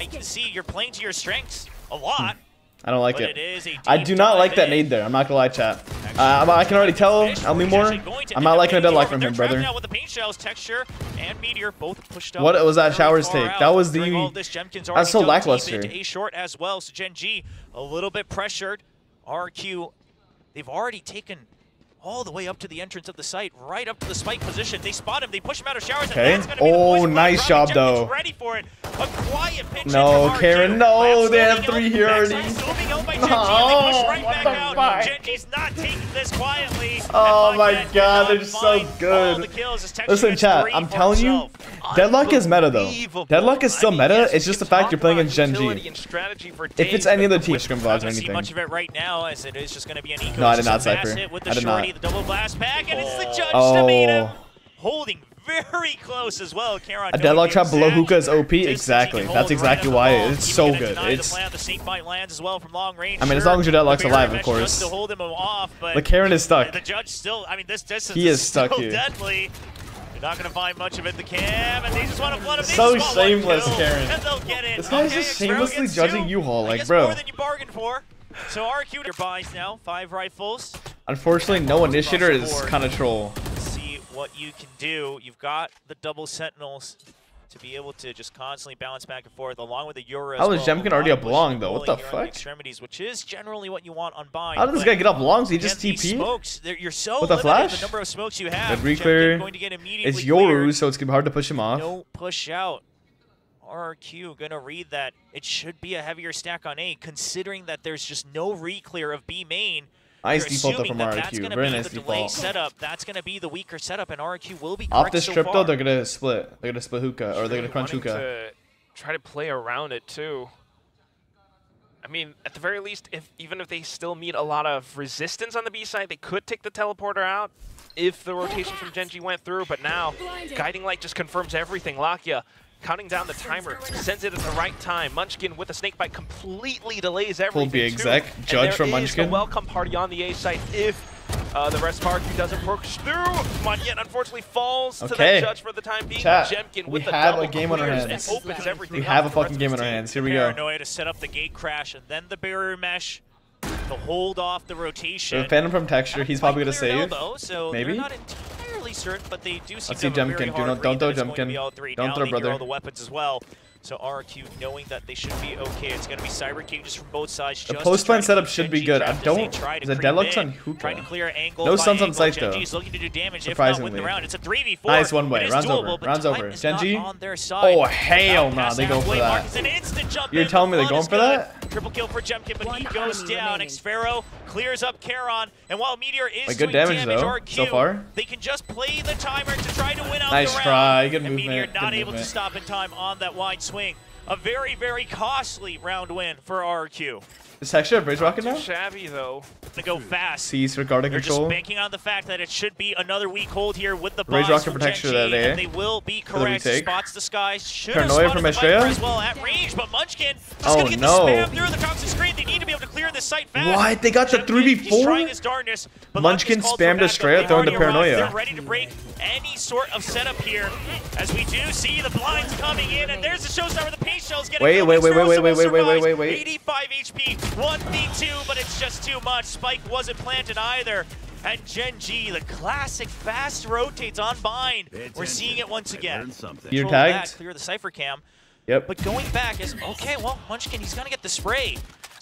you can see you're playing to your strengths a lot. I don't like it. it I do not like that nade there. I'm not gonna lie, chat. Uh, I'm- can already tell. Lmemore. I'm not liking a deadlock from him, brother. With the paint shells, texture and meteor both pushed up. What was that Showers take? That was the- that's so lackluster. A short as well. So Gen G a little bit pressured. RQ, they've already taken all the way up to the entrance of the site, right up to the spike position. They spot him, they push him out of showers. Okay. And that's gonna be the Oh, nice job, though. Ready for it. A quiet pinch No, Karon, no, they have three here already. No, Gen G, and they push oh, right what the out. fuck? Gen not taking this quietly. Oh my God, they're so good. the kills as Texture Listen, chat. I'm telling you. Deadlock is meta though. Deadlock is still meta. It's just the fact you're playing against Gen G. and strategy for If it's any other team, with- Scrim vlogs or anything. much of it right now, as it is just going to be an. No, I did not, Cypher. hit With the I did not. The double blast pack, and it's the oh. judge Oh. to meet him. Holding very close as well. Karon A deadlock trap below hookah is OP. Exactly. That's exactly right why on it's so good. It's plant. The snake bite lands as well from long range. I mean, as long as your deadlock's the alive, of course. does To hold him off, but The Karon is stuck. The judge still. I mean, this distance He is, is stuck still here. deadly. You're not going to find much of it. The cam, and they just want to flood him. They So just want one shameless, Karon. And they'll get in. This guy's Okay, just shamelessly judging two. U-Haul, like, bro. More than you bargained for. So RQ your buys now, five rifles. Unfortunately, no initiator is kind of troll. See what you can do. You've got the double sentinels to be able to just constantly bounce back and forth, along with the Euro. How is well. Jemkin A already up long, though? What the pulling here on fuck? Extremities, which is generally what you want on bind. How does this guy get up long? Did he just TP? Smokes, you're so With a limited flash? The number of smokes you have. Reclear. Going to get immediately It's. Yoru, so it's gonna be hard to push him off. No push out. RQ gonna read that it should be a heavier stack on A, considering that there's just no re-clear of B main. Nice You're default though from that That's RQ. Very nice the default. setup. That's gonna be the weaker setup, and RQ will be Off correct this so trip far. though, they're gonna split. They're gonna split hookah, or they're gonna really crunch wanting hookah. to try to play around it too. I mean, at the very least, if even if they still meet a lot of resistance on the B side, they could take the teleporter out if the rotation from Genji went through. But now, Guiding Light just confirms everything. Lakia counting down the timer, sends it at the right time. Munchkin with a snake bite completely delays everything. B too. exec, And judge from Munchkin. the welcome party on the A side if uh, the rest of RQ doesn't push through. Monyet unfortunately falls to Okay. that judge for the time being. Chat, Jemkin we with the have a double game on our clears hands. opens everything We have a for the rest fucking of game his on our hands. Here we go. Paranoia to set up the gate crash, and then the barrier mesh to hold off the rotation. The Phantom from Texture, he's probably gonna Quite clear save. now, though, so Maybe? Entirely certain, but they do seem to see have a very Jemkin. Do not- don't throw that it's going to Jemkin. be all three. Don't now throw, brother. all the weapons as well. So RQ knowing that they should be okay. It's going to be cyber cages from both sides. The just post to plan setup should be good. I trapped as they don't- try to the creep deadlock's on hookah. Trying to clear angle No by stuns on angle. site, though. is looking to do damage. If not, Surprisingly. win the round. It's a 3v4. Nice one way. Round's doable, over. Round's over. Genji? on their side. Oh, hell Without nah, they go for that. mark, it's an instant jump You're telling me they're going for that? Triple kill for Jemkin, but One he goes down. remaining. xffero clears up Karon, and while Meteor is Like, good doing damage, though, RQ, so far. they can just play the timer to try to win out Nice the round. Nice try, good and Meteor movement, not good able to stop in time on that wide swing. A very, very costly round win for RQ. Is Texture a bridge rocket now? shabby though. To go fast. Cease regarding They're just banking on the fact that it should be another weak hold here with the Rage Rocket from protection Gen that, eh? and they will be correct. retake. Spots the sky. Should Paranoia have from spotted the Viper Estrella? as well at range, but Munchkin just Oh, gonna get no. the spam through the toxic screen. They need to be able to clear this site fast. What? They got the 3v4? trying his darndest, but Munchkin Luck is called for spammed backup. Estrella throwing the already arrived. Paranoia. They're ready to break any sort of setup here, as we do see the blinds coming in, and there's the showstopper. The paint shell's getting Wait, killed. wait, wait, xffero wait, wait, still wait, wait, wait, survives. wait, wait. 85 HP, 1v2, but it's just too much. Spike wasn't planted either. And Gen G, the classic fast rotates on bind. We're seeing it once again. You're Control that, tagged? Clear the Cypher cam. Yep. But going back is, okay, well, Munchkin, he's going to get the spray.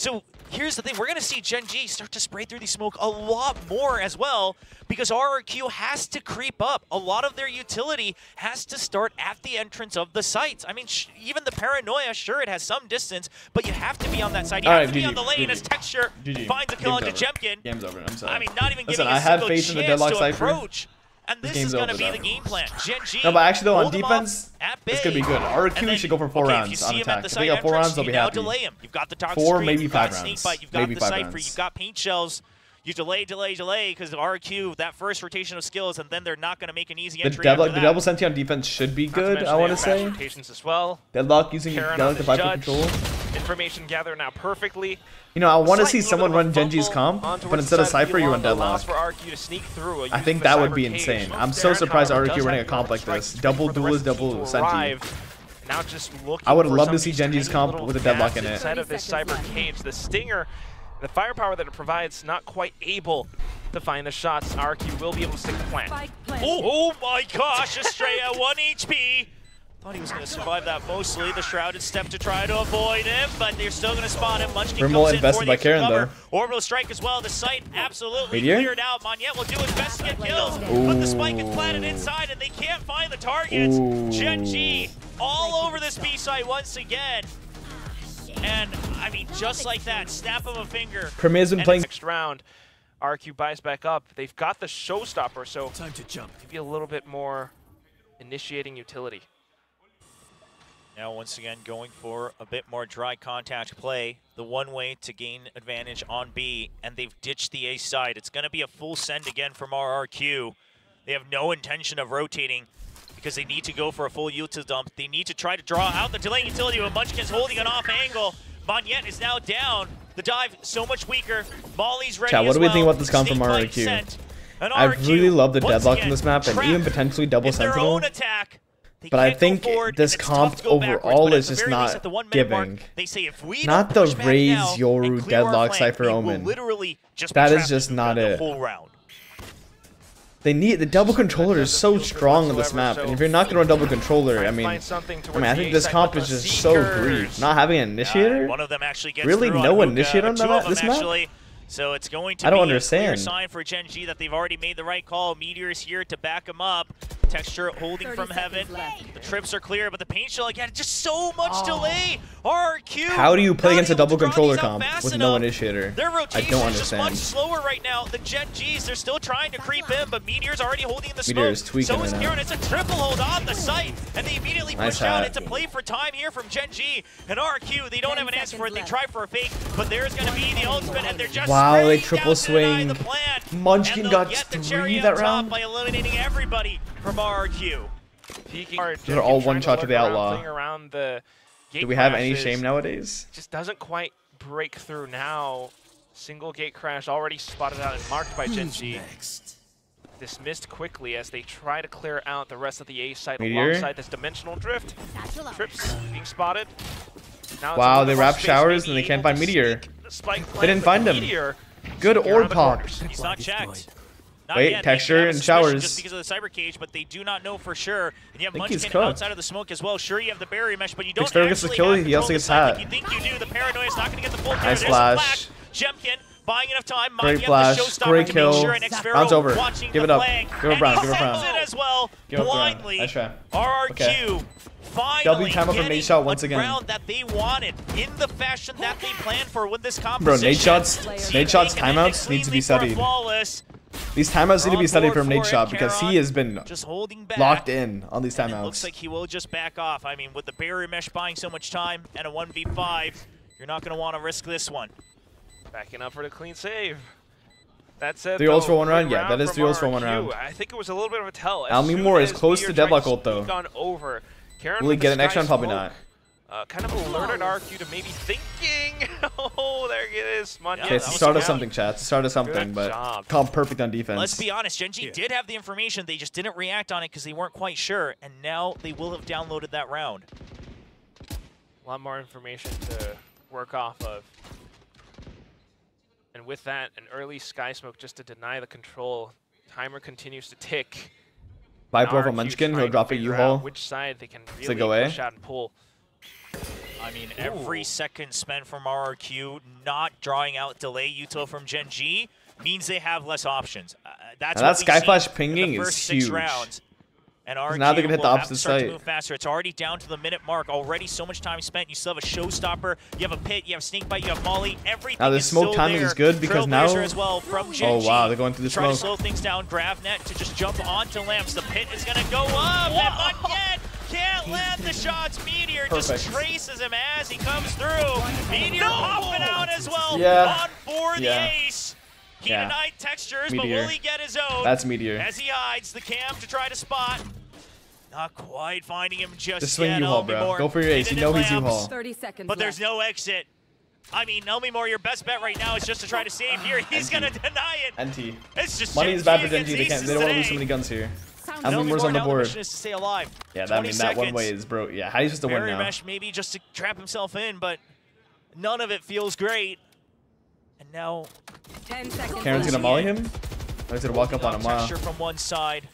So here's the thing. We're going to see Gen G start to spray through the smoke a lot more as well because RRQ has to creep up. A lot of their utility has to start at the entrance of the sites. I mean, sh even the Paranoia, sure, it has some distance, but you have to be on that side. You All have right, to be on the lane as GG. Texture GG. finds a kill Game's onto over. Jemkin. Game's over. I'm sorry. I mean, not even Listen, giving a I had single faith in the Deadlock to approach. And this, game's is going to be though. the game plan. Gen G. No, but actually, though, on defense, off at it's gonna be good. RQ then, should go for four okay, rounds if you on see him attack. At the If they got four entrance, rounds, they'll you be now happy. delay him. You've got the toxic Four, screen, maybe you've got five snake rounds. bite, you've got Maybe the five cipher, rounds. you've got paint shells. You delay, delay, delay because RQ that first rotation of skills, and then they're not going to make an easy The entry. Deadlock, after the double senti on defense should be good. I want to say. rotations as well. Deadlock using Karon Deadlock the the Viper control. Information gathered now perfectly. You know, I want to see someone run Genji's comp, but instead of Cypher, you run Deadlock. for RQ to sneak through a I think that would be cage. insane. I'm so Darren, surprised however, RQ running a comp like this. Double for duel is rest of the team double to Senti. Now just looking I would for love to see Genji's comp with a deadlock in it. Inside of this cyber cage, the stinger, the firepower that it provides, not quite able to find the shots. RQ will be able to stick the plant. Oh, oh my gosh, Estrella, 1 HP. Thought he was going to survive that mostly. The Shrouded step to try to avoid him, but they're still going to spot him. Munchkin Rimmel comes in invested for the by Karon, cover. though. Orbital strike as well. The site absolutely Meteor? cleared out. Monyet will do his best to get kills, but the spike is planted inside, and they can't find the targets. Ooh. Gen G all over this B site once again. And, I mean, just like that, snap of a finger. Premier's been playing Next round, RQ buys back up. They've got the showstopper, so Time to jump. Give you a little bit more initiating utility. Now, once again, going for a bit more dry contact play. The one way to gain advantage on B, and they've ditched the A side. It's going to be a full send again from RRQ. They have no intention of rotating because they need to go for a full utility dump. They need to try to draw out the delay utility, but Munchkin's holding an off angle. Monyet is now down. The dive so much weaker. Molly's ready Chat, what do we well. think about this comp from RRQ? I really love the deadlock again, in this map and even potentially double sentinel. attack. But I think this comp backwards, overall is just not one mark, giving. they say if we Not the raise Yoru and clear our deadlock Cypher Omen. literally just That is just not it. They need the double controller is so strong on this map, and if you're not gonna run double controller, I mean, I mean, I think this comp is just so brief. Not having an initiator. one of them actually gets Really? No Luka, on two the of map- them this map? actually. So it's going to I don't be understand. a clear sign for Gen G that they've already made the right call. Meteor's here to back them up. Texture holding from heaven. left. The trips are clear, but the paint shell again, just so much delay. RQ. How do you play against a double controller comp fast with no initiator? Their I rotation don't is just much slower right now. The Gen Gs, they're still trying to creep in, but Meteor's already holding in the Meteor smoke. is tweaking so is right Kieran. It's a triple hold on the site, and they immediately Nice push out hat. into play for time here from Gen G. And RQ, they don't Ten have an answer for it. They try for a fake, but there's going to be the ultimate, and they're just Wow, they triple down to deny swing. the plan. Munchkin And they'll got get the three cherry that on top round. by eliminating everybody from RQ. Peeking They're all one shot to lurk the outlaw. Around the gate Do we have any shame nowadays? Just doesn't quite break through now. Single gate crash already spotted out and marked by Gen G. next? Dismissed quickly as they try to clear out the rest of the A site Meteor? alongside this dimensional drift. Trips being spotted. Now Wow, they wrap space, showers and they can't find Meteor. the They didn't find him. Meteor Good sneaking orb pop. He's not Flag checked. Not Wait, yet. Texture and showers. Just because of the cyber cage, but they do not know for sure. And you have Munchkin outside of the smoke as well. Sure, you have the barrier mesh, but you don't If Sparrow gets the actually kill, have he also gets the site hat. like you think you do. The paranoia is not going to get the full. Nice flash. A. Jemkin buying enough time. Great Monyet, flash. The Great kill. Sure, Round's over. Give it up. Give it Brown, give it Brown. it as well. Give blindly. Nice try. RRQ. Okay. Finally W time up for getting Nate shot once again. round that they wanted in the fashion that they planned for with this Bro, composition. Nate shots, Nate shots they can end it timeouts need to be studied. Flawless. These timeouts need to be studied from Nate for shot it, because he has been Just holding back. locked in on these timeouts. it looks like he will just back off. I mean, with the barrier mesh buying so much time and a 1v5, you're not going to want to risk this one. Backing up for the clean save. That's it. Three ults for one round? Yeah, that is from three ults for one round. I think it was a little bit of a tell. Almi Lmemore is close to deadlock ult, though. On over. Karon Will he get the an next sky round? Probably not. Uh, kind of alerted RQ to maybe thinking. oh, there it is. Mon- Yeah, Okay, it's that start of something, chat. It's the start of something, Good but job. comp perfect on defense. Let's be honest, Genji Yeah. did have the information. They just didn't react on it because they weren't quite sure. And now they will have downloaded that round. A lot more information to work off of. And with that, an early sky smoke just to deny the control. Timer continues to tick. Viper over RQ Munchkin, he'll drop a figure out U-haul. Which side they can it really away? push out and pull. I mean, every second spent from RRQ not drawing out delay util from Gen G means they have less options. Uh, that's Now that seen in pinging is huge. rounds. And now they're gonna hit the opposite to start site. to move faster. It's already down to the minute mark. Already so much time spent. You still have a showstopper. You have a pit. You have snakebite. You have Molly. Everything Now the smoke timing there. is good because now- well from Gen Oh, wow, they're going through the Try to slow things down. Gravnet to just jump onto lamps. The pit is gonna go up. And Munchkin can't land the shots. Meteor just traces him as he comes through. Meteor popping out as well. Yeah. On for the Yeah. ace. He Yeah. denied textures, but will he get his own? That's Meteor. As he hides the cam to try to spot. Not quite finding him just Just swing yet. U-haul, bro. Go for your ace. You hidden know he's U-haul. 30 seconds But there's left. no exit. I mean, Lmemore, your best bet right now is just to try to save here. He's gonna deny it. NT. It's just Money is bad for Gen G. They, can't, they don't want to lose so many guns here. How many more's on the board? mission is to stay alive. Yeah, that I 20 mean that one way is bro. Yeah, how are you supposed to win Barrier now? mesh maybe just to trap himself in, but none of it feels great. And now Ten seconds. Karon's gonna molly him. Or he's gonna walk up on him. Wow. From one side.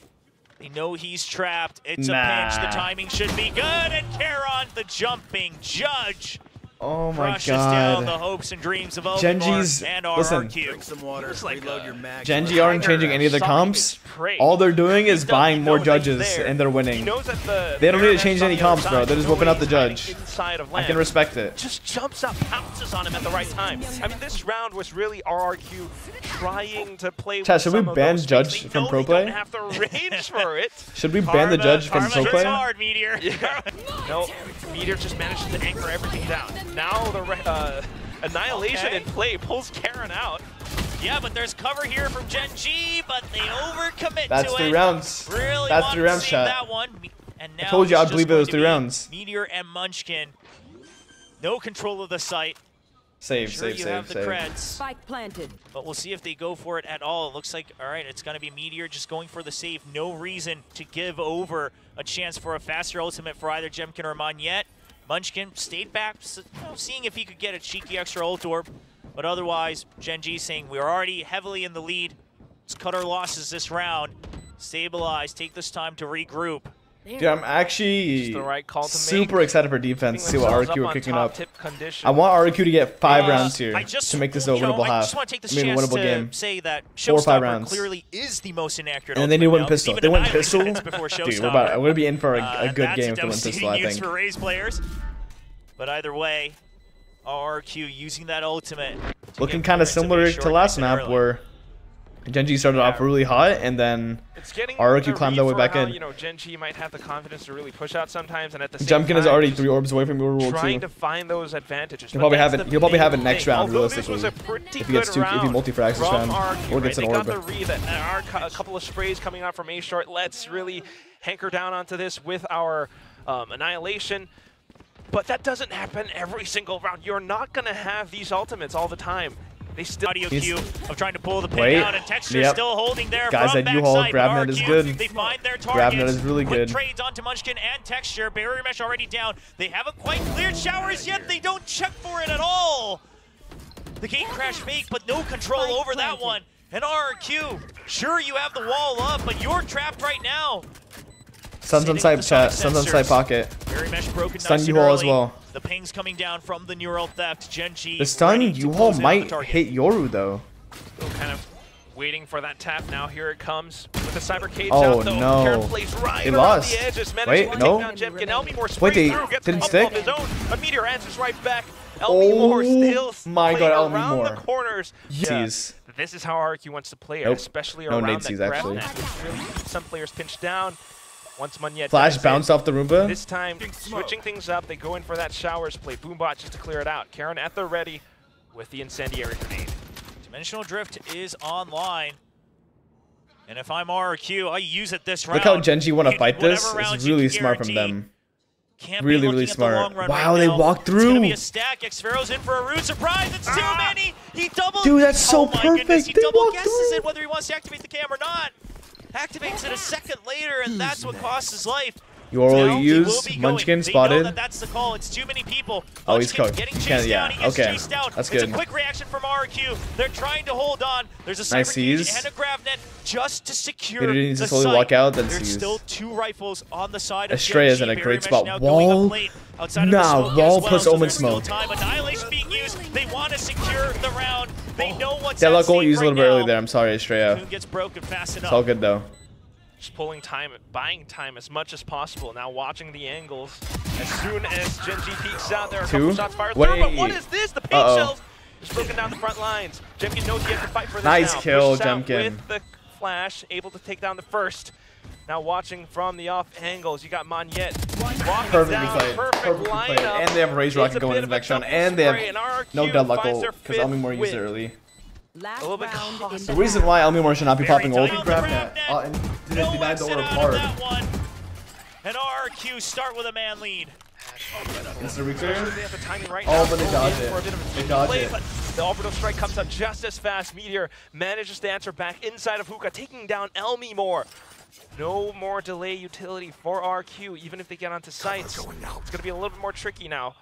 They know he's trapped. It's Nah. a pinch. The timing should be good. And Karon, the jumping judge, Oh my crushes down the god. hopes and dreams of Genji's- and listen. Drink some water. Looks like reload uh, your mag. Genji aren't changing any of the Summoning comps. All they're doing is buying more knows that he's judges there. and they're winning. the They don't need to change any the other comps, bro. They're just knows whipping out the judge. Of I can respect it. just jumps up, pounces on him at the right time. I mean, this round was really RRQ trying to play. Chat, with should we some of ban those Judge things. from They pro know play? They don't have the range for it. Should we ban the judge from Karma pro play? hard, Meteor. Yeah. no, Meteor just managed to anchor everything down. Now the re- uh, Annihilation Okay. in play pulls Karon out. Yeah, but there's cover here from Gen G, but they overcommit That's to three it. rounds. Really That's wanted three to rounds, save that one. And now told you I just believe it was three rounds. Meteor and Munchkin. No control of the site. Save, Sure, save, you save, have the save. creds, Spike planted. but we'll see if they go for it at all. It looks like, all right, it's going to be Meteor just going for the save. No reason to give over a chance for a faster ultimate for either Jemkin or Monyet. Munchkin stayed back, seeing if he could get a cheeky extra ult orb. But otherwise, Genji saying we're already heavily in the lead. Let's cut our losses this round. Stabilize, take this time to regroup. Dude, I'm actually the right call to super make. excited for defense. See what themselves RQ are kicking top up. I want RQ to get five Uh, rounds here just, to make this a you know, winnable I half. just want to take this I mean, a winnable game. say that Four or five rounds. clearly is the most inaccurate. And then they ultimate win pistol. Even They win pistol. before Dude, we're about. Showstopper. We're gonna be in for a, Uh, a good that's game if they win pistol. devastating I use think. for Raze players. But either way, RQ using that ultimate. Looking kind of similar to last nice and map early. where Genji started off really hot and then It's getting RRQ the climbed their way back how, in. You know, Genji might have the confidence to really push out sometimes, and at the same Jemkin is already three orbs away from your rule trying to find those advantages. He'll probably have it- he'll probably have it next thing. round, Although this was a realistically. pretty If he gets two- if he multi-frags this round, RRQ, or gets right? an They orb. got the read that there are a couple of sprays coming out from A short. Let's really hanker down onto this with our um, annihilation. But that doesn't happen every single round. You're not gonna have these ultimates all the time. They still Audio He's- cue of trying to pull the pin Wait. down, and Texture Yep. still holding there Guys, from that U-haul backside. grab but is RQ, good. They find their targets. Grab is really Quick good. trades onto Munchkin and Texture. Barrier mesh already down. They haven't quite cleared showers yet. They don't check for it at all. The gate crash fake, but no control over that one. And RQ, sure you have the wall up, but you're trapped right now. Sun's on side chat. Sun's on side pocket. Barrier mesh broken Stun U-haul as well. The ping's coming down from the neural theft. Genji The stun U-haul close in on the might hit Yoru though. Still kind of waiting for that tap. Now here it comes with the cyber cage Oh, out though. no. Karon plays right They lost. the edges, Wait, no. take down Jemkin. Lmemore sprays they through, didn't stick? his own. A meteor answers right back. Moore Oh still my God, around Moore. the corners. Jeez. This is how RQ wants to play Nope. especially No around nade that actually. Really some players pinch down. Once Monyet Flash dives bounced in, off the Roomba. This time, switching things up, they go in for that showers play. Boombot just to clear it out. Karon at the ready with the incendiary grenade. Dimensional Drift is online. And if I'm RQ, I use it this round. Look how Genji want to fight this. It's really smart from them. Can't Really, really looking at the smart. Wow, right they now. walked It's gonna be through. a stack. xffero's in for a rude surprise. It's too Ah! many. He double. Dude, that's so oh my Goodness. He They double guesses through. it whether he wants to activate the cam or not. Activates it a second later, and that's what costs his life. You he will use. Munchkin spotted. that that's the call. It's too many people. Oh, he's cooked. Getting He chased can't- down. yeah, He gets okay. chased out. That's It's a quick reaction from RQ. They're trying to hold on. There's a Nice cyber seize. and a grab net just to secure he needs to the slowly site. walk out, then There's seize. still two rifles on the side of Estrella is in a great spot. now going up Wall? Nah, wall well, plus so Omen smoke. Time. Annihilation being used. They want to secure the round. They oh. know what's Deadlock at ult stake used a little bit early there. I'm sorry, Estrella. Gets broken fast It's all good though. Just pulling time, buying time as much as possible. Now watching the angles. As soon as Genji peeks out, there are a couple shots fired through. But what is this? The paint Uh-oh. shells just broken down the front lines. Jemkin knows he has to fight for this Nice now. kill, Jemkin. With the flash, able to take down the first. Now watching from the off angles, you got Monyet walking Perfectly down, played. perfect Perfectly played. And they have Rage It's Rocket going bit into the a next round. And they have RRQ no Deadlock finds ult because fifth Elmi used it early. Last little bit round cautious. The the reason why Lmemore should not be Very popping tight ult grab grab that. Uh, and No didn't deny the exit order out of hard. And RQ start with a man lead. Instant They return. have the timing right Oh, but they Going dodged in it. for a bit They sneaky dodged play, it. But the orbital strike comes up just as fast. Meteor manages to answer back inside of Hookah, taking down Lmemore. No more delay utility for RQ, even if they get onto sites. It's going to be a little bit more tricky now.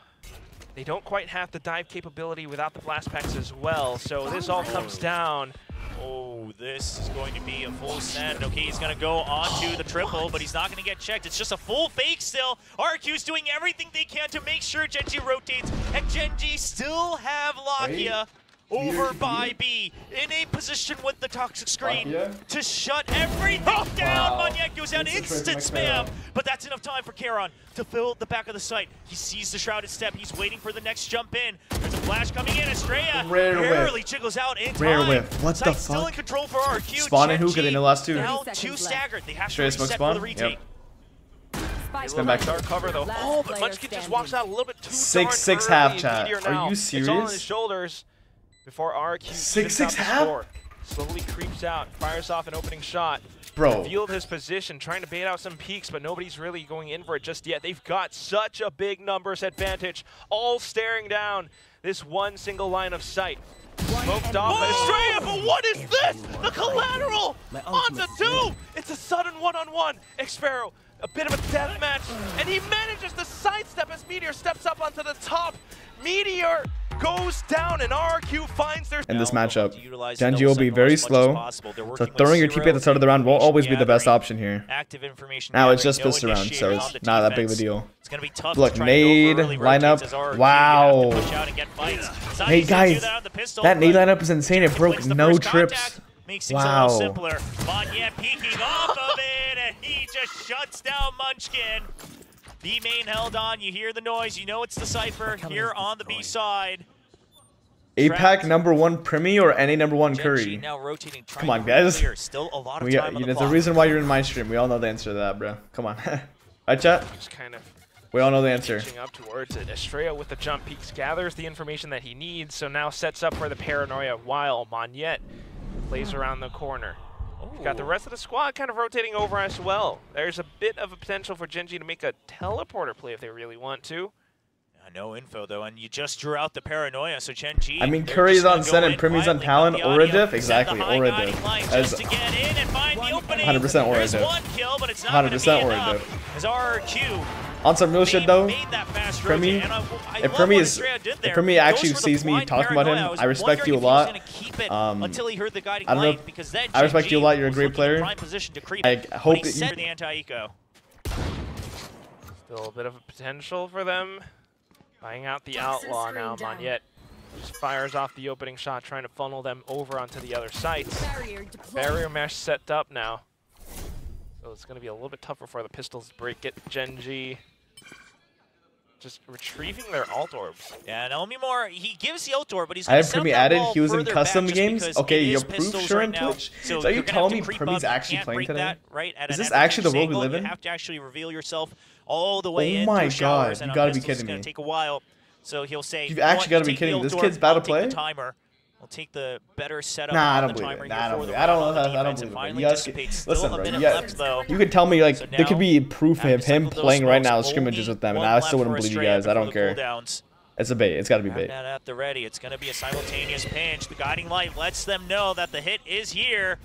They don't quite have the dive capability without the blast packs as well, so this all comes down. Oh, this is going to be a full send. Okay, he's going to go onto the triple, but he's not going to get checked. It's just a full fake still. RQ's doing everything they can to make sure Genji rotates, and Genji still have Lakia over by B in a position with the toxic screen to shut everything down. Wow. Monyet goes down Instant instant trip from Experimon. spam, but that's enough time for Karon to fill the back of the site. He sees the shrouded step. He's waiting for the next jump in. There's a flash coming in. Estrella Rare whiff. barely jiggles out in Rare time. whiff. What the Site's still in fuck? control for RQ. Spawn and Gen hookah G in the last two. Now 30 two staggered. They have Straight to smoke spawn? for the retake. Spike Stand back. Dark cover though. Last Oh, but player Munchkin just walks out a little bit too Six, darn six early. half, chat. Are now. you It's all on his shoulders before RQ Six, evens six out the half? score. Slowly creeps out, fires off an opening shot. Bro. Revealed his position, trying to bait out some peaks, but nobody's really going in for it just yet. They've got such a big numbers advantage, all staring down this one single line of sight. Smoked off by Estrella, but what is this? The collateral on onto two. It's a sudden one-on-one. xffero, a bit of a death match, and he manages to sidestep as Meteor steps up onto the top. Meteor goes down, and RQ finds their. in this matchup. to Genji will be very as much as slow, so throwing your TP at the start of the round will information always be the best option here. Active information Now it's just no this round, so it's not that big of a deal. It's gonna be tough Look, to try and go nade, for lineup. rotates as RQ. You Wow. have to push out and get fights. It's not Hey, easy to do guys, that on the pistol, That knee lineup is insane. It broke no first trips. Contact, Makes things a little simpler. Monyet peeking off of it, and he just shuts down Munchkin. B main held on. You hear the noise. You know it's the Cypher here on the B side. APAC number one Primmie or NA number one Genji Curry? now rotating. Come on, guys. Still a lot of We time got, on you the know, there's a reason why you're in my stream. We all know the answer to that, bro. Come on. right, chat? Just kind of We all know the answer. inching up towards it. Estrella with the jump peaks gathers the information that he needs, so now sets up for the paranoia while Monyet plays hmm. around the corner. We've got the oh. rest of the squad kind of rotating over as well. There's a bit of a potential for Genji to make a teleporter play if they really want to. Uh, no info though, and you just drew out the paranoia. So Chen Ji. I mean, they're Curry's on go Sen and in Primmie's on quietly, Talon. cut the audio, Aura diff? set Exactly, the high Aura guiding diff. As- just to get in and find the opening. 100% Aura There's diff. one kill, but it's not 100% be Aura enough. diff. As RQ On some real shit though, made Primmie- and I, I if love Primmie what is- Estrella did if there. Primmie actually sees me talking about him, I respect you a wondering if he was lot. gonna keep it Um, until he heard the guiding I don't know because then I respect you a lot, you're a great player. prime position to creep I hope that you- set the anti-eco. Still a bit of a potential for them. Buying out the outlaw now, Monyet just fires off the opening shot, trying to funnel them over onto the other sites. Barrier. Barrier mesh set up now. So it's going to be a little bit tougher for the pistols to break it. Genji just retrieving their alt orbs. Yeah, Naomi Moore, he gives the outdoor, but he's I gonna have Primmie added. He was in custom games. Okay, it you're is proof sure right in now. Twitch. So So are you you're telling me to Primmie's actually playing break today? That, right, at Is this actually the advantageous world we live in? You have to actually reveal yourself all the way Oh in my God, you gotta be pistols, kidding it's gonna me. take a while. So he'll say, You've actually gotta be kidding me. This kid's battle I'll play? timer. We'll take the better setup Nah, I on don't the believe timer it. Nah, I don't believe it. I don't. on I don't believe it. You guys, listen, bro. You, guys, left, though. you could tell me like So there could be proof of him some of those playing right now scrimmages with them, and I still wouldn't believe you guys. I don't care. cooldowns. It's a bait. It's got to be bait. at the ready. It's going to be a simultaneous pinch. The guiding light lets them know that the hit is here.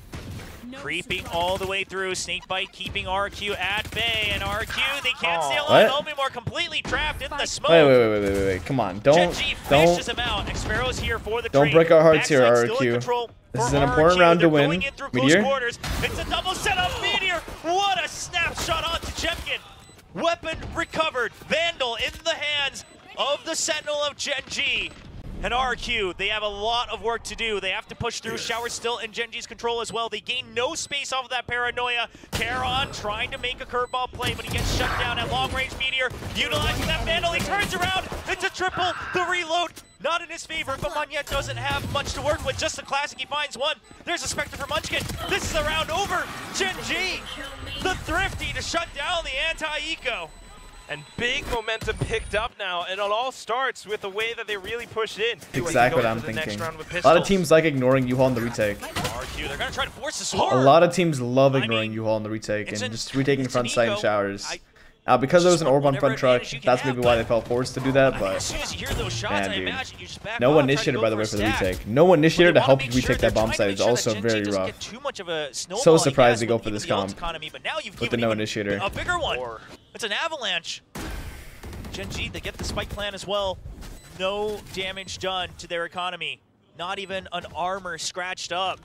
No Creeping surprise. all the way through. Snakebite keeping RQ at bay. And RQ, they can't Oh. stay What? alive. Lmemore completely trapped in the smoke. Wait, wait, wait, wait, wait, wait, wait. Come on. Don't, don't. out. Here for the Don't break our hearts here, Backside still RQ. This is an important RQ. round to win. Going in Meteor? quarters. It's a double setup. Meteor. What a snapshot onto Jemkin. Weapon recovered. Vandal in the hands of the Sentinel of Genji. And RQ, they have a lot of work to do. They have to push through. Shower still in Genji's control as well. They gain no space off of that paranoia. Karon trying to make a curveball play, but he gets shut down at long range Meteor. Utilizing that Vandal, he turns around. It's a triple. The reload, not in his favor, but Monyet doesn't have much to work with. Just a classic, he finds one. There's a Spectre for Munchkin. This is the round over. Genji, the thrifty to shut down the anti-eco. And big momentum picked up now, and it all starts with the way that they really push in. Exactly what I'm into the next thinking. A lot of teams like ignoring U-Haul in the retake. They're gonna try to force the A lot of teams love I ignoring mean, U-Haul in the retake and an- just retaking front side and showers. I- Now, because there was an orb on front truck, advantage you that's have, maybe why they felt forced to do that, I as but as you those shots, Man, dude. imagine back no off, one initiated, by the way, for the retake. No one initiated to wanna help you sure retake that bomb site is sure that also Gen very rough. too much of a So surprised to go for this the comp economy, but now you've with the no initiator. A bigger one. It's an avalanche. Gen G, they get the spike plan as well. No damage done to their economy. Not even an armor scratched up.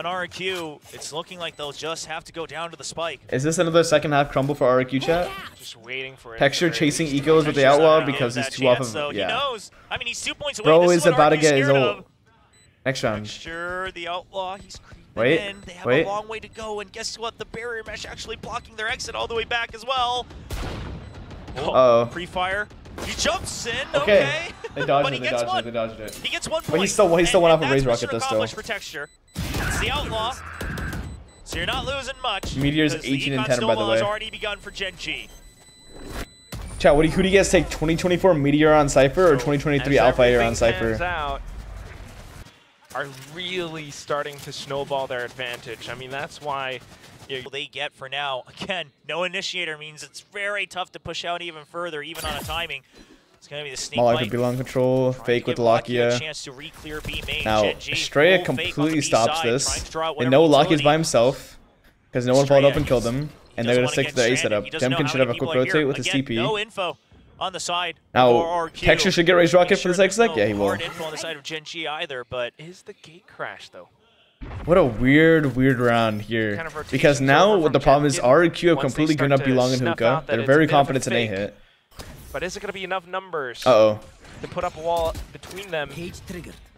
An RQ, it's looking like they'll just have to go down to the spike. Is this another second half crumble for RQ chat? just waiting for it. Texture at the very chasing ecos with the outlaw because he's too off chance, of so He yeah. knows. I mean, he's two points away. Bro This is what about to get his ult. Next round. Sure, the outlaw, he's creeping Wait, in. They have wait. a long way to go, and guess what? The barrier mesh actually blocking their exit all the way back as well. Oh, Uh-oh. Pre-fire. He jumps in, Okay. okay. They dodged it, they dodged one. it, they dodged it. He gets one point. But he's still- he's still and- one off of that's Rocket though, still. for Texture. It's the outlaw. So you're not losing much. Meteor's 18 and Econ 10, by the Snowball has already begun for Gen G. Chat, what do you, who do you guys take? 2024 Meteor on Cypher or 2023 as Alpha Air on everything pans Cypher? out, are really starting to snowball their advantage. I mean, that's why They get for now. Again, no initiator means it's very tough to push out even further, even on a timing. It's gonna be the sneak Molly bite. could be long control, fake with give Lakia a Lakia. chance to re-clear B main. Now, Estrella full fake on the completely stops this. and no out They whatever know Lakia's by himself because no one followed up and killed him, and they're gonna stick to their A setup. He doesn't know Jemkin should have a quick rotate with his TP. No info on the side. Now, Texture should get Raise Make Rocket for the Select? no Yeah, he will. info on the side of Gen G either, but is the gate crash though. What a weird, weird round here. Kind of because now what the problem is RQ have completely given up Belong and Hookah. They're very a bit of a confident in A hit. But is it going to be enough numbers Uh oh. to put up a wall between them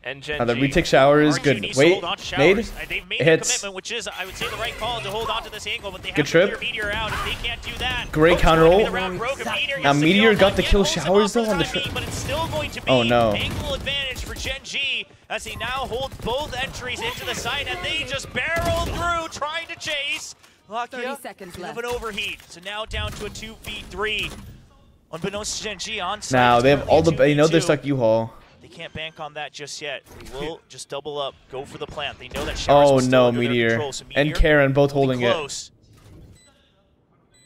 and Gen Now the retake shower is RQ good. needs Wait, hold on to nade. showers. Uh, They've made It hits. commitment, which is, I would say, the right call to hold on to this angle, but they have Good to trip. clear Meteor out. If they can't do that, Great Hook's counter going to be roll. the. Meteor Now Meteor got the kill showers though on the time tri- But it's still going to be Oh, no. angle advantage for Gen G as they now hold both entries into the site, and they just barrel through trying to chase. 30 Lakia, seconds bit of an overheat. So now down to a 2v3. Unbeknownst to Gen G on site. Now they have all the. They know they're stuck U-Haul. They can't bank on that just yet. They will just double up, go for the plant. They know that showers Oh still no, Meteor control, so and Karon both will be holding it.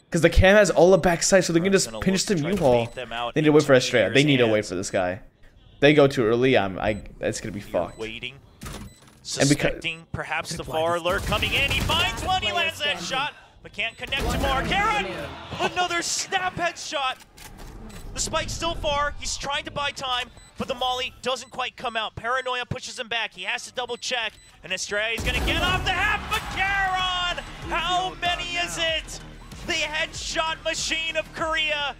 Because the cam has all the backside, so they can just pinch look the to try to U-Haul. bait them out They need to wait into for Estrella. They need to wait for this guy. They go too early. I'm. I. It's gonna be Meteor fucked. waiting, And because- suspecting perhaps the far alert coming in. He finds one, he lands that shot, but can't connect to more. Karon, another snap headshot. The spike's still far. He's trying to buy time, but the molly doesn't quite come out. Paranoia pushes him back. He has to double check, and Estrella is going to get off the half, but Karon! How many is it? The headshot machine of Korea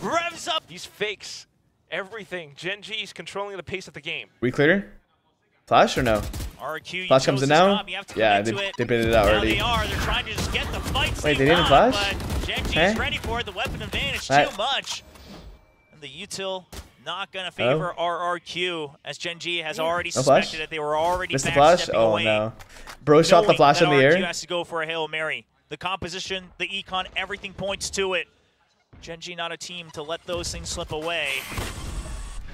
revs up. These fakes, everything. Gen G is controlling the pace of the game. We clear? Flash or no? RQ, Flash comes in now? stop. You have to Yeah, they- to it. they baited it out now already. they are. They're trying to just get the fight. Wait, they didn't up, flash? But Gen G's Eh? ready for it. The weapon advantage That- too much. And the util not going to favor Oh. RRQ as Gen G has already No flash? suspected that they were already Missed the backstepping flash? Oh away. no. Bro shot the flash in the RRQ air. has to go for a Hail Mary. The composition, the econ, everything points to it. Gen G not a team to let those things slip away.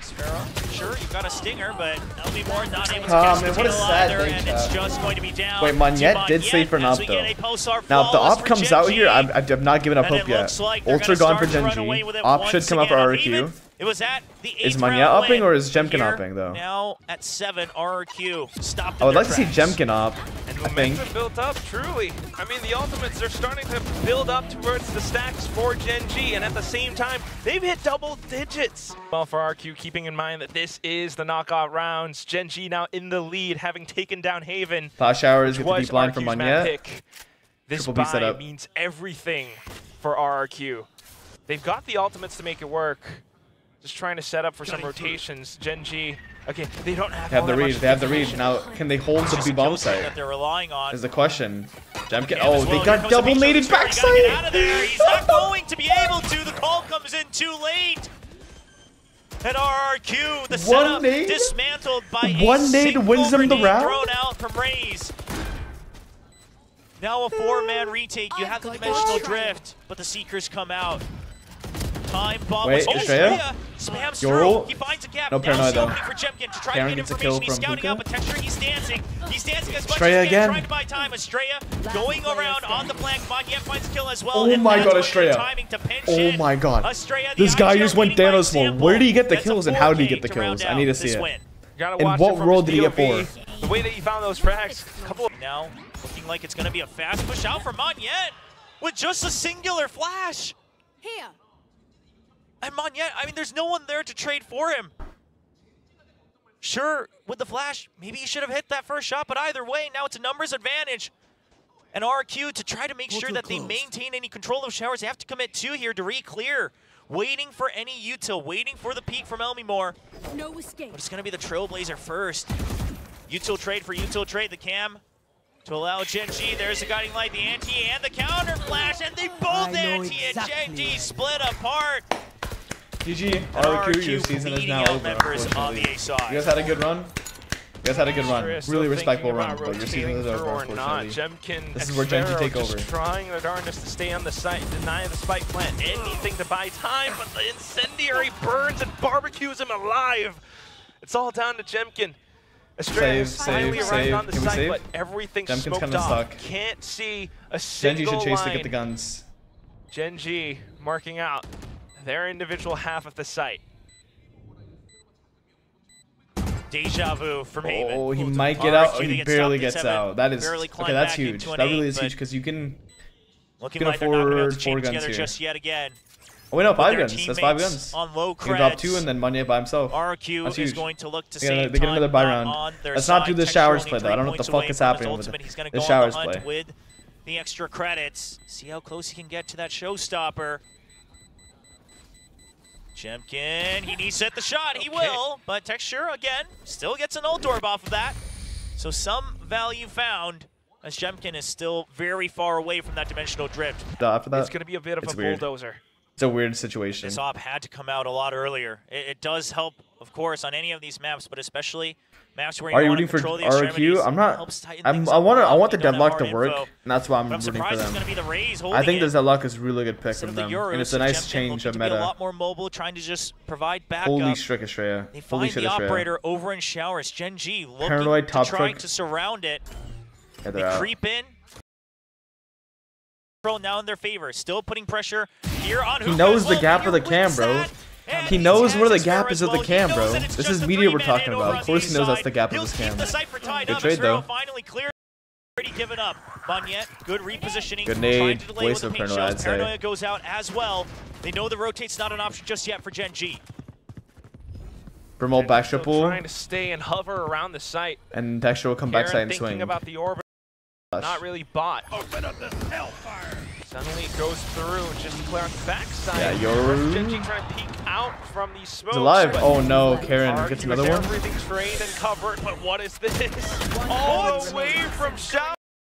Sparrow, sure, you've got a stinger, but Lmemore not able to Oh, catch man, the tail either, and it's just going to be down. Wait, Monyet did save for an as op, we get a though. Now, if the op comes out here, I'm, I'm not giving up And hope yet. like Ultra gone for start to run Genji. away with it Op should come up for again. RRQ. Even- It was at the Is eighth Manya round upping win. or is Jemkin upping, though? Now at seven, RRQ stopped. I would like their to see tracks. Jemkin op. And I think. momentum built up, truly. I mean, the ultimates, they're starting to build up towards the stacks for Gen G, and at the same time, they've hit double digits. Well, for RQ, keeping in mind that this is the knockout rounds, Gen G now in the lead, having taken down Haven. Flash showers get the was deep line from RQ's map Monyet. This Triple B buy setup. means everything for RRQ. They've got the ultimates to make it work. Just trying to set up for some rotations. Gen G, okay, they don't have They have the that read. They have the read. Now, can they hold the Just B a bomb site? that they're relying on. Is the question. Jemkin. Cam Oh, well. they got double Matrix mated Destroyer. Get out backside. of there. He's not going to be able to. The call comes in too late. And RRQ, the setup nade? dismantled by One a nade wins them the round? thrown out from Raze. Now a four-man retake. You have the dimensional drift, but the Seekers come out. Time bomb Wait, was Estrella? spams Yoru? through. He finds a gap. No now paranoia, though. scouting for Jemkin to try Karon to get gets a kill. He's from scouting Puka. out, but Texture, he's dancing. He's dancing as much Estrella as he can, again. trying to buy time. Estrella going player around on the flank. Manya finds a kill as well. Oh my that's God, what Estrella. Timing to pinch Oh my God. Estrella, the This guy just went leading by Thanos mode. Where did he get the That's kills and how did he get the kills? I need to see it. win. Gotta In what it world did he get POV. four? The way that he found those frags, a couple of Now, looking like it's going to be a fast push out for Monyet with just a singular flash. Here. And Monyet, I mean, there's no one there to trade for him. Sure, with the flash, maybe he should have hit that first shot, but either way, now it's a numbers advantage. And RQ to try to make sure that they maintain any control of showers, they have to commit two here to re-clear. Waiting for any util, waiting for the peak from Lmemore. No escape. But it's going to be the Trailblazer first. Util trade for util trade, the cam to allow Gen G. There's the guiding light, the anti, and the counter flash, and they both anti and Gen G split apart. GG, And RQ, your season is now out over, members on the unfortunately. You guys had a good run? You guys had a good run. Really thinking respectful run, but your season is over, through or not. unfortunately. Jemkin, This is where Genji take over. trying their darndest to stay on the site, deny the spike plant, anything to buy time, but the incendiary burns and barbecues him alive. It's all down to Jemkin. Estrella Save, finally save, arrived save. on the Can we site, save? but everything's Jemkin's smoked kinda stuck. Can't see a single Genji should chase to get the guns. Genji marking out their individual half of the site. Deja vu from oh, Haven. Oh, he might get out. Oh, he barely gets seven. out. That is okay. That's huge. That really eight, is huge because you can. Looking can like they're not going to be afford four guns here. just yet again. Oh wait, no, five guns. That's five guns. On low You can drop two and then Manya by himself. RQ That's is huge. going to look to They get another- they get another buy round. Let's not do the showers play, though. I don't know what the fuck is happening with the- the showers play. with the extra credits. See how close he can get to that showstopper. Jemkin, he needs to hit the shot. He Okay. will, but Texture, again, still gets an ult orb off of that. So some value found as Jemkin is still very far away from that dimensional drift. After that, It's going to be a bit of a weird. bulldozer. It's a weird situation. This op had to come out a lot earlier. It, it does help, of course, on any of these maps, but especially maps where you Are you rooting for. RQ? I'm not. I'm, I want to. I want the deadlock to work, info. and that's why I'm I'm rooting for them. be the Rays I think the deadlock is a really good pick from the them, Euros, and it's a nice change of to be a meta. lot more mobile, trying to just provide backup. Holy shit, Estrella. They Holy find shit, the Estrella. operator over in showers. Gen G looking Paranoid to top trying truck. to surround it. Yeah, They out. creep in. Now in their favor. Still putting pressure here on He knows the gap of the cam, bro. That, and He he knows has where the his gap fair is as of the well. He cam, knows bro. that it's This just is a media we're three-man talking hit about. over Of on course the he knows that's side. the gap of He'll his keep cam. the site for tied Good up. trade, Israel though. finally cleared. Already given up. Monyet, good repositioning. Good trying nade. to delay Waste with of the paint Paranoia, shells. I'd say. Paranoia goes out as well. They know the rotate's not an option just yet for Gen G. Brimble back Still triple, trying to stay and hover around the site. and Texture will come back Karon side and thinking swing. about the orbit, not really bought. Open up this hellfire. Suddenly goes through, just to clear on the backside. Yeah, Yoru. Genji trying to peek out from these smokes. He's alive. Oh no, Karon Argue gets another one. Everything trained and covered, but what is this? All the way from Shao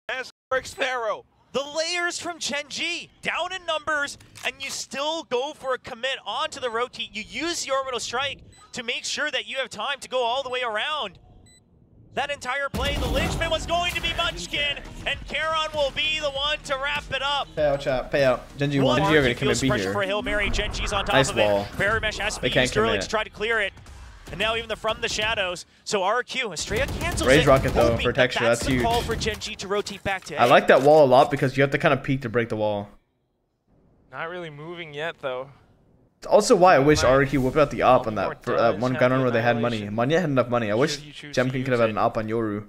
as Eric Sparrow. The layers from Chen Ji, down in numbers, and you still go for a commit onto the rotate. You use the orbital strike to make sure that you have time to go all the way around. That entire play, the linchpin was going to be Munchkin, and Karon will be the one to wrap it up. Pay out, chat. Pay out. Genji One won. Genji are mark, gonna he commit feels B pressure for a. Hail Mary. Genji's on top Nice of wall. it. Barrier Mesh has to They be used early to try to clear it. And now even the from the shadows. So RQ, Estrella cancels Rage it. Rocket, though, for texture, That's, that's huge. call for Genji to rotate back to I A. like that wall a lot because you have to kind of peek to break the wall. Not really moving yet, though. Also why I wish. RQ whipped out the op on that for that uh, one gun run where they had money. Manya had enough money. I wish Jemkin could have had an op on Yoru.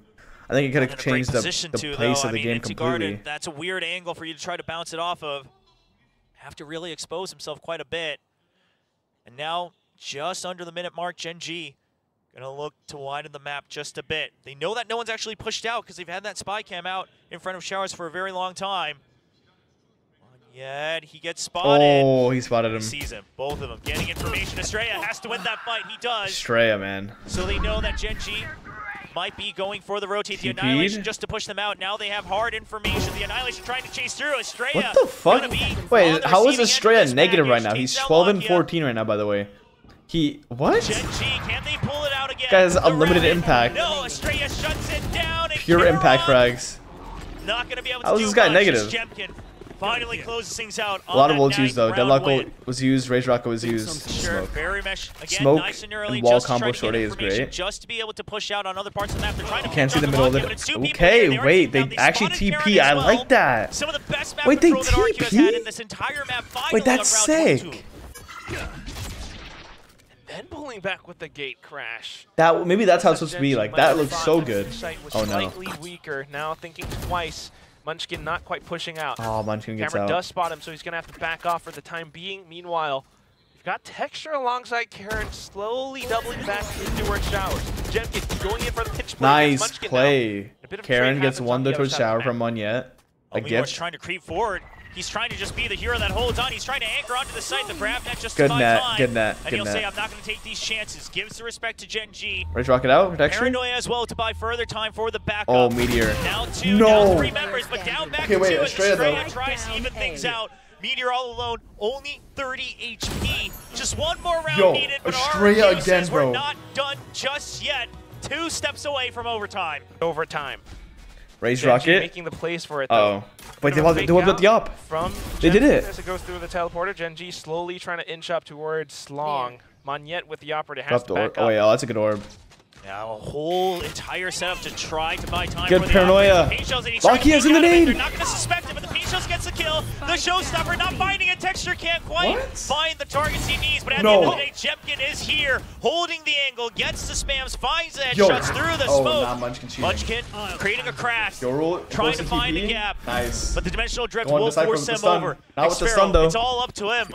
I think it could have changed the, the to, pace though. of the I mean, game completely. That's a weird angle for you to try to bounce it off of. Have to really expose himself quite a bit. And now, just under the minute mark, Gen G gonna look to widen the map just a bit. They know that no one's actually pushed out because they've had that spy cam out in front of Showers for a very long time. Yet he gets spotted. Oh, he spotted He him. sees him. Both of them getting information. Estrella has to win that fight. He does. Estrella, man. So they know that Genji might be going for the rotate, the TP'd? Annihilation just to push them out. Now they have hard information. The Annihilation trying to chase through. Estrella. What the fuck? gonna be on Wait, how is Estrella negative right now? He's 12 and 14 right now, by the way. He what? Genji, can they pull it out again? Guy has unlimited impact. No, Estrella shuts it down. Pure impact frags. Not gonna be able to How is this guy much negative? Jemkin finally closes things out. A lot of on ults used though. night Deadlock ult win. was used. Rage Rocket was used. Sure, Smoke. mesh. Again, Smoke nice and early, and wall just to try combo to get short A is great. Just to be able to push out on other parts of the map. They're trying to Can't see the middle of Rocky, the. but it's two people Okay, here. They wait. taking They actually TP. Karon I well. like that. Some of the best map Wait, they control that TP? had in this entire map. Wait, that's on round sick. 22. Then pulling back with the gate crash. That maybe that's how it's supposed to be. Like that looks so good. Oh no. Slightly weaker. Now thinking twice. Munchkin not quite pushing out. Oh, Munchkin gets Cameron out. does spot him, so he's gonna have to back off for the time being. Meanwhile, we've got Texture alongside Karon, slowly doubling back into her showers. Jemkin going in for the pitch play. Nice Munchkin now. play. A bit of Karon gets one on the to other a side of shower from map. Monyet. A Omior's gift. trying to creep forward. He's trying to just be the hero that holds on. He's trying to anchor onto the site. The grab net just Good to buy net, time. good net, And good he'll say. I'm not going to take these chances. Gives the respect to Gen G. Raze Rocket out. Protection. Paranoia as well to buy further time for the backup. Oh, Meteor. Now two, No. down three members, but down back Okay, to wait, two. as Estrella, though. Estrella tries to even things out. Meteor all alone, only 30 HP. Just one more round Yo, needed, but Estrella again, says bro. we're not done just yet. Two steps away from overtime. Overtime. Raze Genji Rocket. making the place for it though. Oh. Wait, they Bit of a was fake they was out the up. From They did it. As it goes through the teleporter, Gen G slowly trying to inch up towards Long. Monyet with the operator has Drop to the orb. back Oh up. wait, oh that's a good orb. Now a whole entire setup to try to buy time Good for paranoia. offense. Paint shells, and he's trying Locky to has peek in the out nade. They're not going to suspect it, but the paint shells gets the kill. The showstopper not finding a texture can't quite What? find the targets he needs. But at No. the end of the day, Jemkin is here, holding the angle, gets the spams, finds the Yo. headshots through the Oh, smoke. nah, Munchkin cheating. Munchkin creating a crash. Yo, roll. Trying to find a gap. Nice. But the dimensional drift on, will force him over. Not with the xffero, stun, though. It's all up to him.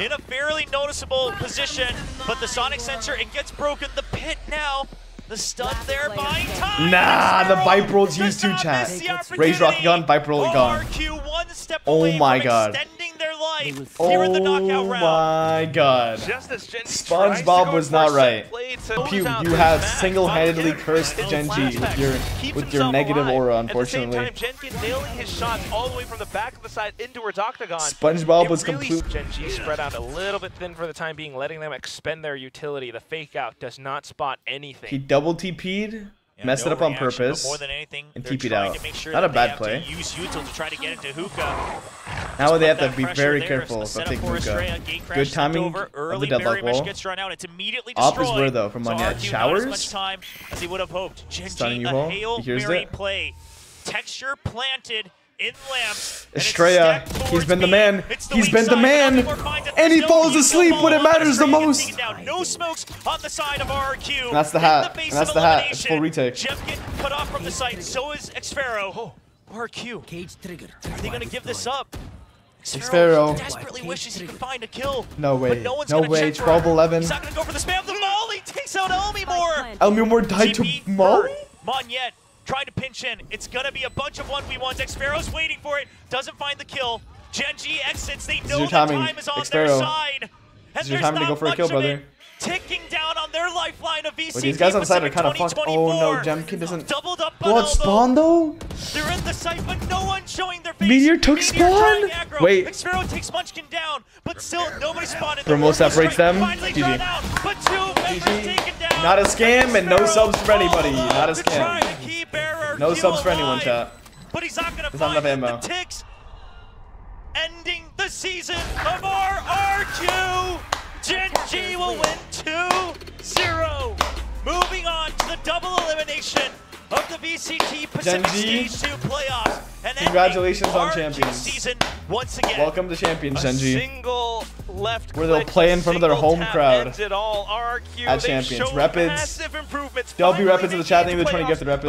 In a fairly noticeable position, but the sonic sensor, it gets broken. The pit now. The stun there buying time. Nah, the xffero Vipe rolls used to not chat. miss the Rocket opportunity. gone, Vipe roll gone. RQ one step Oh away my God. extending their life here in the Oh knockout round. my god. Just as Gen G SpongeBob tries to go was not right. play Pew, you have single-handedly cursed Gen G with your- with your negative alive. aura, At the same unfortunately. time, Gen G nailing his shots all the way from the back of the side into her octagon. SpongeBob It was really complete- Gen G spread out a little bit thin for the time being, letting them expend their utility. The fake out does not spot anything. He double TP'd, Yeah, messed no it up on reaction, purpose. More than anything, and TP'd out. sure Not a bad play. To use util to try to get into hookah. Now they have to be very there. careful about taking hookah. Estrella. Gate crash Good timing over. of the deadlock wall. gets thrown out. It's immediately Op is where, though, from so Monyet? Showers? As much time as he would have hoped. Gen G, Stunning a U-Haul. Hail He hears it. play. t3xture planted in lamps. and it's Estrella, stacked he's towards been the man. It's He's weak been the side, but man. Nakamura finds it. And he falls asleep when it matters the most. taken. No smokes on the side of RQ. That's the hat. base And that's the hat. It's full elimination. retake. Jemkin cut off from the site. So is xffero. RQ. Cage trigger. Are they gonna give this up? xffero. desperately wishes he could find a kill. No way. No one's No gonna way. check 12-11. He's not gonna go for the spam. The Molly takes out Lmemore. Lmemore died to TP Molly? Monyet trying to pinch in. It's gonna be a bunch of 1v1s. xffero's waiting for it. Doesn't find the kill. Genji exits. They know the time is on their side. And This is your there's time to go for a kill, brother. It Ticking down on their lifeline of VCT Wait, these guys on side are Pacific kind of fucked. Oh no, 2024. Jemkin doesn't. Doubled up on Blood spawn though? They're in the site, but no one's showing their face. Meteor took trying spawn? aggro. Wait. xffero takes Munchkin down, but still nobody spotted. Promo The separates them. GG. out, but two GG. down. Not a scam and no subs for anybody. Not a alone to try scam. to keep RRQ No subs for anyone, alive. chat. But he's not gonna There's not find enough the ammo. ticks. Ending the season of RRQ. Gen G will win 2-0. Moving on to the double elimination of the VCT Pacific Stage 2 playoffs. And congratulations on champions. season once again. Welcome to Champions, A Gen G. single left Where they'll play in front of their home crowd at Champions. Rapids. There'll be Rapids in the chat. it Thank to you for the 20 gifted Rapids.